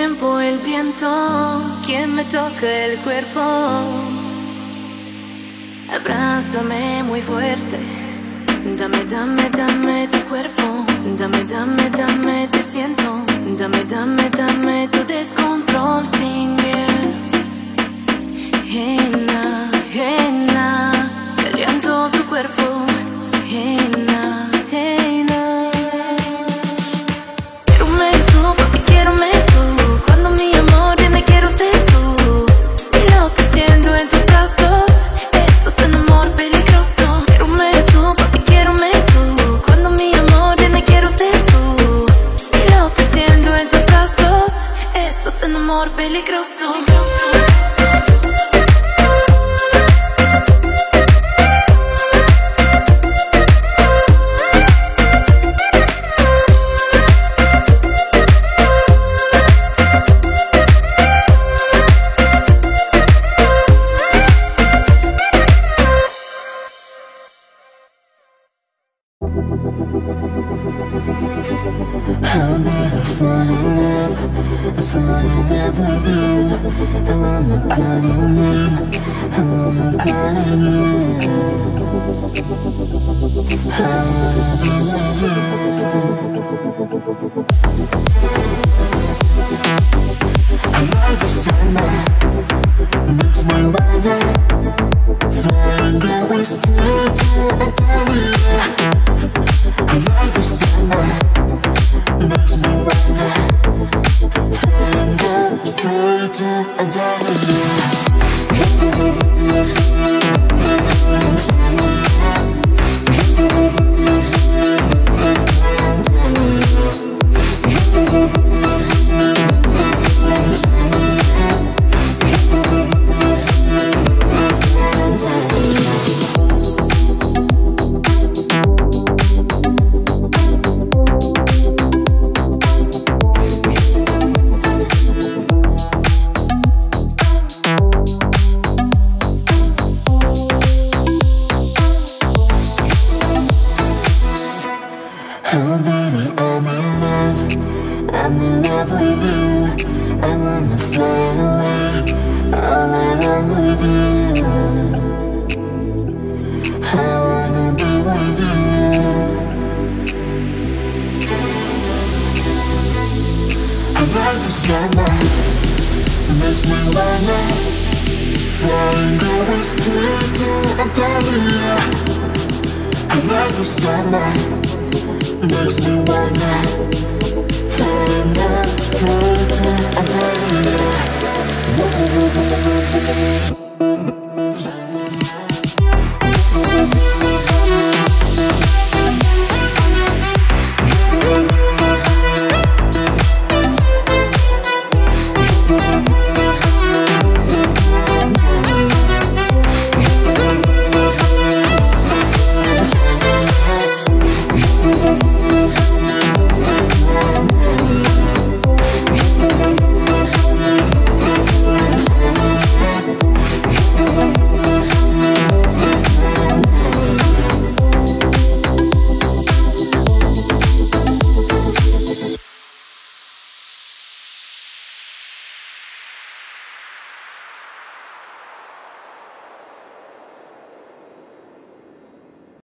tiempo el viento, quien me toca el cuerpo. Abrázame muy fuerte, dame, dame, dame tu cuerpo, dame, dame, dame tu un thought I never knew I wanna call your name I wanna call you I you love you so much Makes me wanna Find a way straight to Antalya to a Oh I'm in love with you. I wanna fly away All around with you. I wanna be with you. I love much It makes me wanna Flying away straight to Antalya I love so much makes me wanna until